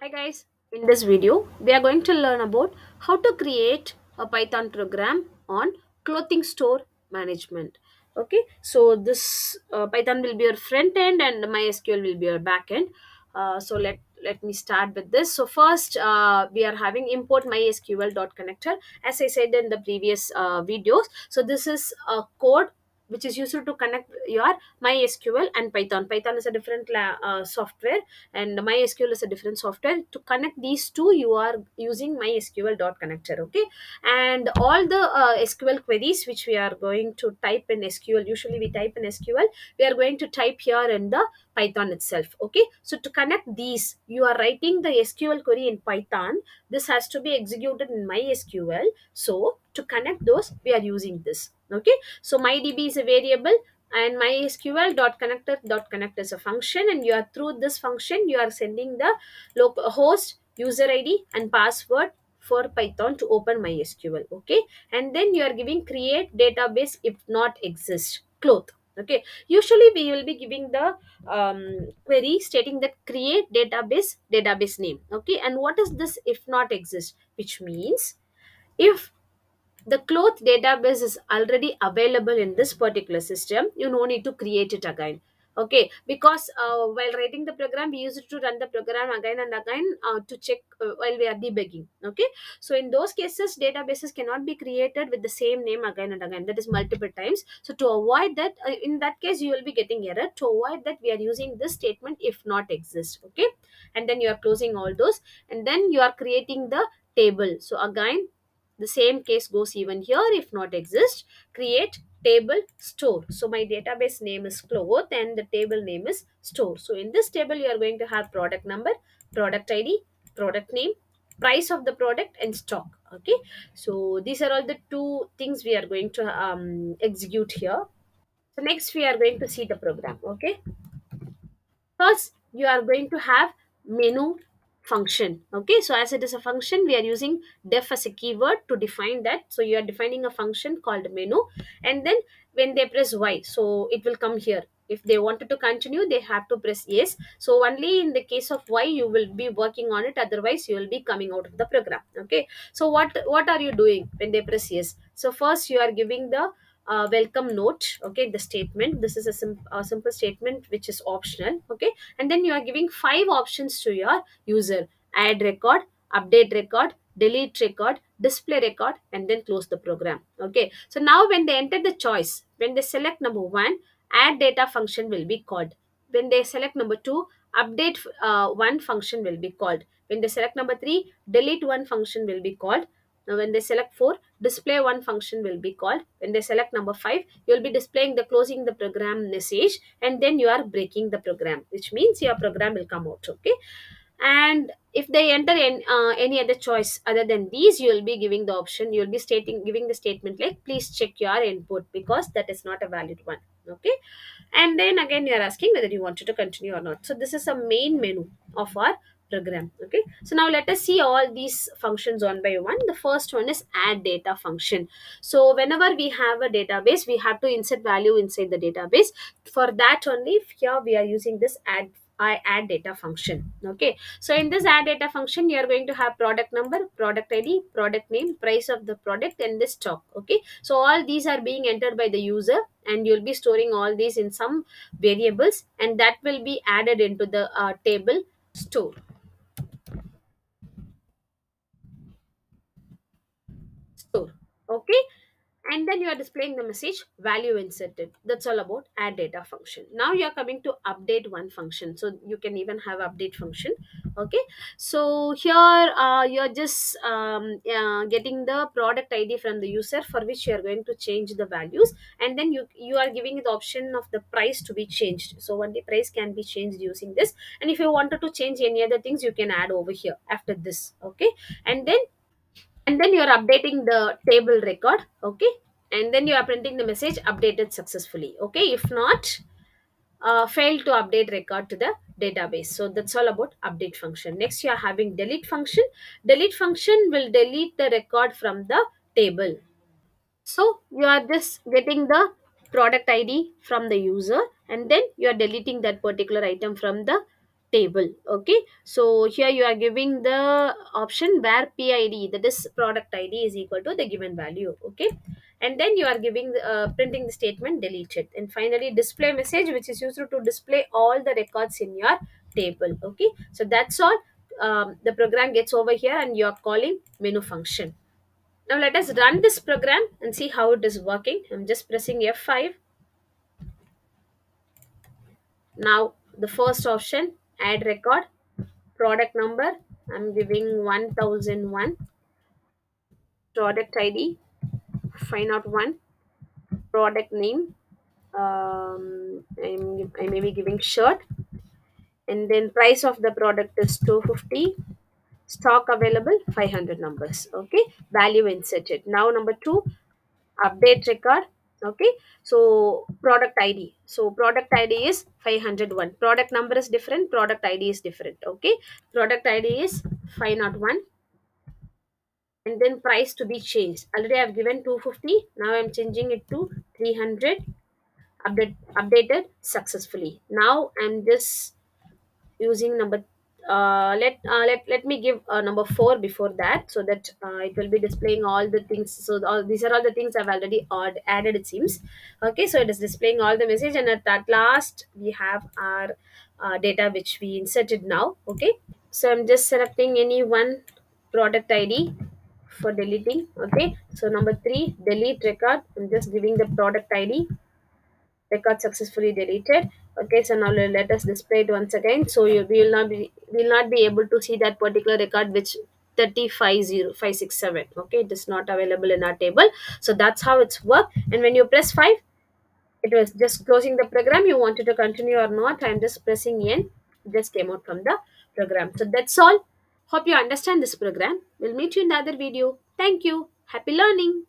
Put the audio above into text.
Hi guys, in this video we are going to learn about how to create a Python program on clothing store management. Okay, so this uh, Python will be your front end and MySQL will be your back end. Uh, so let let me start with this. So first uh, we are having import MySQL dot connector as I said in the previous uh, videos. So this is a code which is used to connect your MySQL and Python. Python is a different uh, software and mysql is a different software to connect these two you are using mysql dot connector okay and all the uh, sql queries which we are going to type in sql usually we type in sql we are going to type here in the python itself okay? So to connect these you are writing the sql query in python. This has to be executed in mysql. So to connect those we are using this okay? So mydb is a variable and mysql dot connector dot connect is a function and you are through this function you are sending the local host user id and password for python to open mysql okay? And then you are giving create database if not exist cloth okay. Usually we will be giving the um, query stating that create database database name. Okay. And what is this if not exist? Which means if the cloth database is already available in this particular system you no need to create it again okay because uh, while writing the program we used to run the program again and again uh, to check uh, while we are debugging okay? So in those cases databases cannot be created with the same name again and again that is multiple times. So to avoid that uh, in that case you will be getting error. To avoid that we are using this statement if not exist okay? And then you are closing all those and then you are creating the table. So again the same case goes even here. If not exist create table store. So my database name is cloth and the table name is store. So in this table you are going to have product number product id product name price of the product and stock. Okay? So these are all the two things we are going to um, execute here. So next we are going to see the program. Okay? First, you are going to have menu function. Okay, so as it is a function, we are using def as a keyword to define that. So you are defining a function called menu, and then when they press Y, so it will come here. If they wanted to continue, they have to press yes. So only in the case of Y, you will be working on it. Otherwise, you will be coming out of the program. Okay. So what what are you doing when they press yes? So first, you are giving the uh, welcome note okay the statement. This is a, sim- a simple statement which is optional okay? And then you are giving five options to your user. Add record update record delete record display record and then close the program okay? So now when they enter the choice when they select number one add data function will be called. When they select number two update uh, one function will be called. When they select number three delete one function will be called now when they select 4 display one function will be called. When they select number 5 you will be displaying the closing the program message and then you are breaking the program which means your program will come out okay? And if they enter in, uh, any other choice other than these you will be giving the option you will be stating giving the statement like please check your input because that is not a valid one okay? And then again you are asking whether you wanted to continue or not. So this is a main menu of our program okay? So now let us see all these functions one by one. The first one is add data function. So whenever we have a database we have to insert value inside the database. For that only here we are using this add I add data function okay? So in this add data function you are going to have product number product id product name price of the product and the stock okay? So all these are being entered by the user and you'll be storing all these in some variables and that will be added into the uh, table store store okay? And then you are displaying the message value inserted. That's all about add data function. Now you are coming to update one function. So you can even have update function. Okay? So here uh, you are just um, uh, getting the product id from the user for which you are going to change the values. And then you you are giving the option of the price to be changed. So only price can be changed using this. And if you wanted to change any other things you can add over here after this. Okay? And then and then you are updating the table record okay? And then you are printing the message updated successfully okay? If not uh, failed to update record to the database. So that's all about update function. Next you are having delete function. Delete function will delete the record from the table. So you are just getting the product id from the user and then you are deleting that particular item from the table okay? So here you are giving the option where pid that is product id is equal to the given value okay? And then you are giving uh, printing the statement deleted and finally display message which is used to display all the records in your table okay? So that's all. Um, the program gets over here and you are calling menu function. Now let us run this program and see how it is working. I'm just pressing f5 now the first option add record product number i'm giving 1001 product id 501 product name um, I'm, i may be giving shirt and then price of the product is 250 stock available 500 numbers okay? Value inserted. Now number two update record okay so product id so product id is 501 product number is different product id is different. Okay product id is 501 and then price to be changed. Already i've given 250 now i'm changing it to 300 update updated successfully. Now i'm just using number uh, let uh, let let me give uh, number four before that so that uh, it will be displaying all the things so all these are all the things i've already add, added it seems. Okay so it is displaying all the message and at, that last we have our uh, data which we inserted now okay? So i'm just selecting any one product id for deleting okay? So number three delete record. I'm just giving the product id record successfully deleted okay so now let us display it once again. So you will not be will not be able to see that particular record which 3050567 okay it is not available in our table. So that's how it's work and when you press 5 it was just closing the program. You wanted to continue or not i'm just pressing n. Just came out from the program. So that's all. Hope you understand this program. We'll meet you in the other video. Thank you. Happy learning